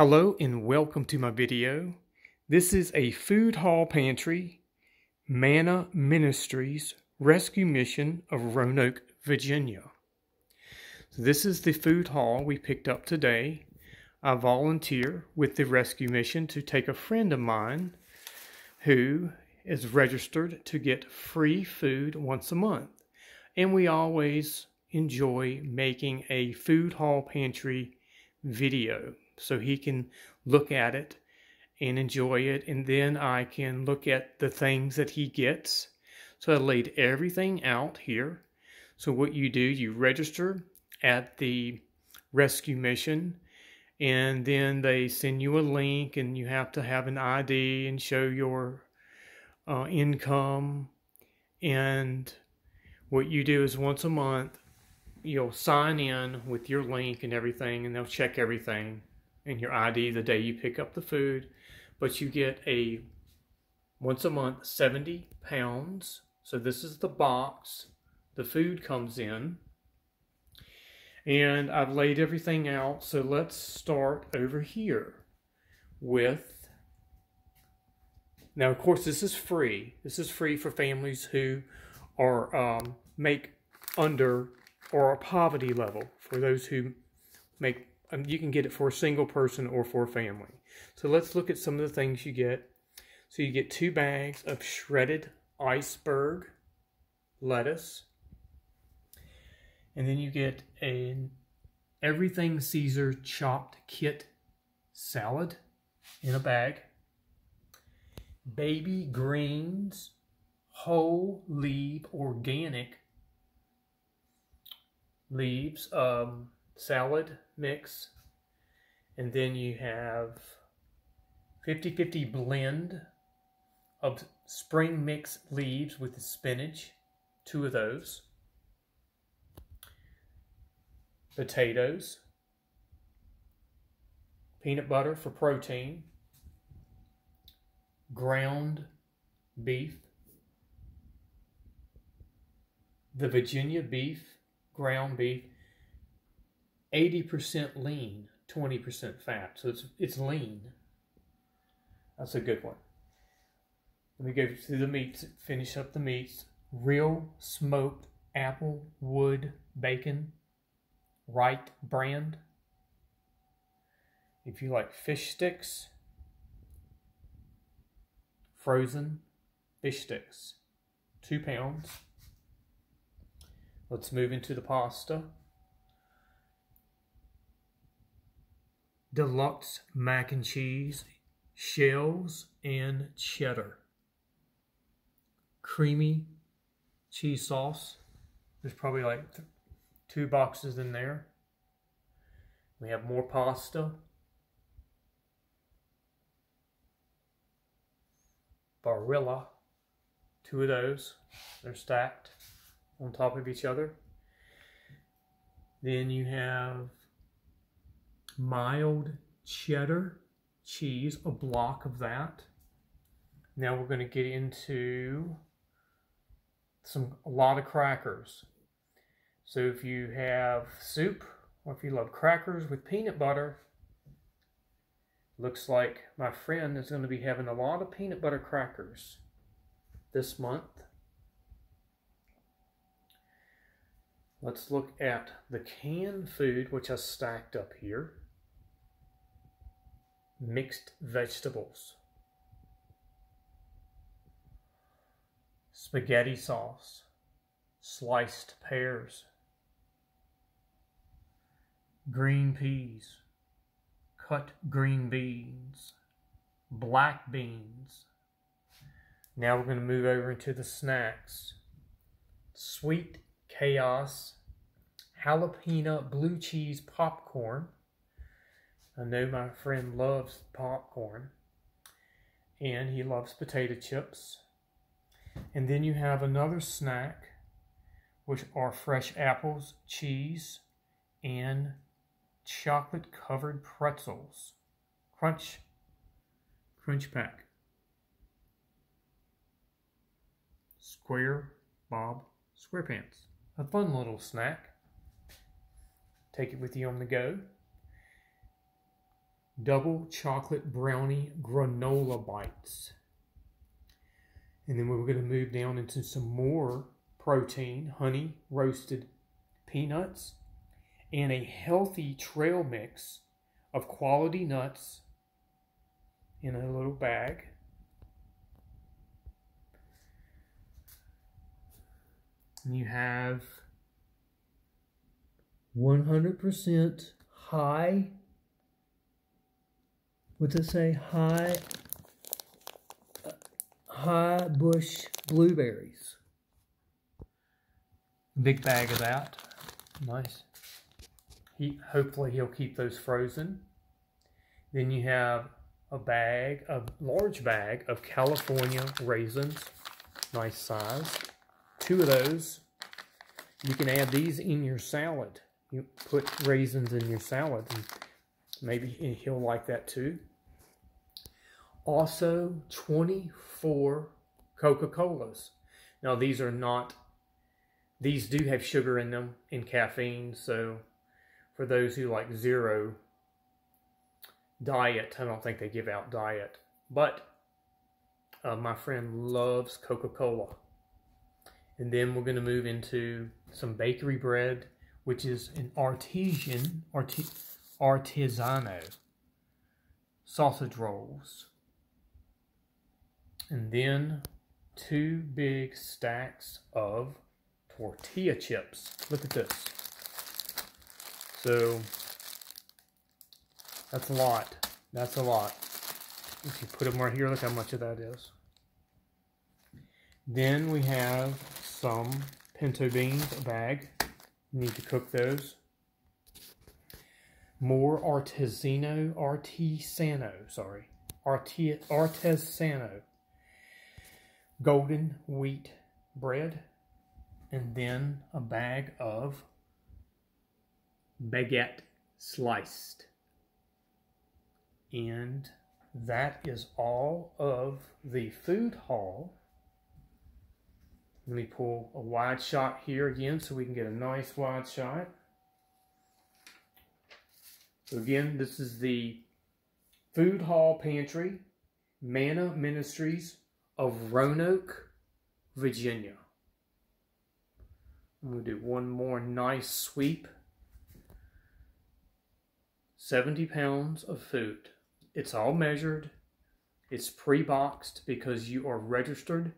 Hello and welcome to my video. This is a food haul pantry, Manna Ministries rescue mission of Roanoke, Virginia. So this is the food haul we picked up today. I volunteer with the rescue mission to take a friend of mine who is registered to get free food once a month. And we always enjoy making a food haul pantry video so he can look at it and enjoy it. And then I can look at the things that he gets. So I laid everything out here. So what you do, you register at the rescue mission and then they send you a link and you have to have an ID and show your uh, income and what you do is once a month you'll sign in with your link and everything and they'll check everything and your ID the day you pick up the food but you get a once a month 70 pounds. So this is the box the food comes in. And I've laid everything out so let's start over here with now of course this is free. This is free for families who are um, make under or a poverty level for those who make um, you can get it for a single person or for a family. So let's look at some of the things you get. So you get two bags of shredded iceberg lettuce. And then you get an everything caesar chopped kit salad in a bag. Baby greens whole leaf organic leaves um, salad mix and then you have 50-50 blend of spring mix leaves with the spinach two of those potatoes peanut butter for protein ground beef the Virginia beef ground beef, 80% lean, 20% fat. So it's it's lean. That's a good one. Let me go through the meats, finish up the meats. Real smoked apple wood bacon, Wright brand. If you like fish sticks, frozen fish sticks, two pounds. Let's move into the pasta. Deluxe mac and cheese, shells and cheddar. Creamy cheese sauce. There's probably like two boxes in there. We have more pasta. Barilla. Two of those. They're stacked on top of each other. Then you have mild cheddar cheese, a block of that. Now we're going to get into some a lot of crackers. So if you have soup or if you love crackers with peanut butter, looks like my friend is going to be having a lot of peanut butter crackers this month. Let's look at the canned food, which I stacked up here. Mixed vegetables. Spaghetti sauce. Sliced pears. Green peas. Cut green beans. Black beans. Now we're going to move over into the snacks. Sweet Chaos, jalapeno blue cheese popcorn. I know my friend loves popcorn. And he loves potato chips. And then you have another snack, which are fresh apples, cheese, and chocolate covered pretzels. Crunch, crunch pack. Square Bob SquarePants a fun little snack. Take it with you on the go. Double chocolate brownie granola bites. And then we're going to move down into some more protein, honey roasted peanuts, and a healthy trail mix of quality nuts in a little bag. And you have 100% high, what does it say? High, high bush blueberries. Big bag of that. Nice. He, hopefully he'll keep those frozen. Then you have a bag, a large bag of California raisins. Nice size. Two of those. You can add these in your salad. You put raisins in your salad and maybe he'll like that too. Also, 24 Coca-Colas. Now, these are not, these do have sugar in them and caffeine, so for those who like zero diet, I don't think they give out diet, but uh, my friend loves Coca-Cola. And then we're going to move into some bakery bread, which is an artesian, arti artesano sausage rolls. And then two big stacks of tortilla chips. Look at this. So that's a lot. That's a lot. If you put them right here, look how much of that is. Then we have some pinto beans, a bag. Need to cook those. More artesano, sorry. Arti artesano. Golden wheat bread. And then a bag of baguette sliced. And that is all of the food haul. Let me pull a wide shot here again so we can get a nice wide shot. So again, this is the Food Haul Pantry, Manna Ministries of Roanoke, Virginia. I'm going to do one more nice sweep. 70 pounds of food. It's all measured. It's pre-boxed because you are registered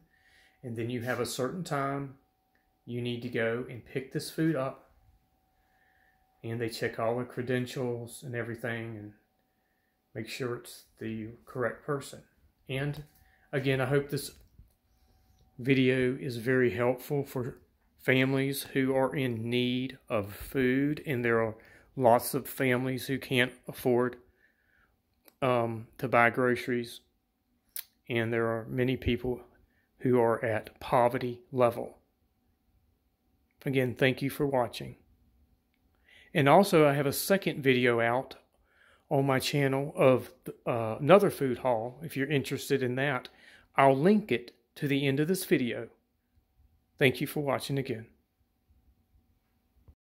and then you have a certain time you need to go and pick this food up and they check all the credentials and everything and make sure it's the correct person. And again, I hope this video is very helpful for families who are in need of food and there are lots of families who can't afford um, to buy groceries, and there are many people who are at poverty level. Again, thank you for watching. And also, I have a second video out on my channel of uh, another food haul. If you're interested in that, I'll link it to the end of this video. Thank you for watching again.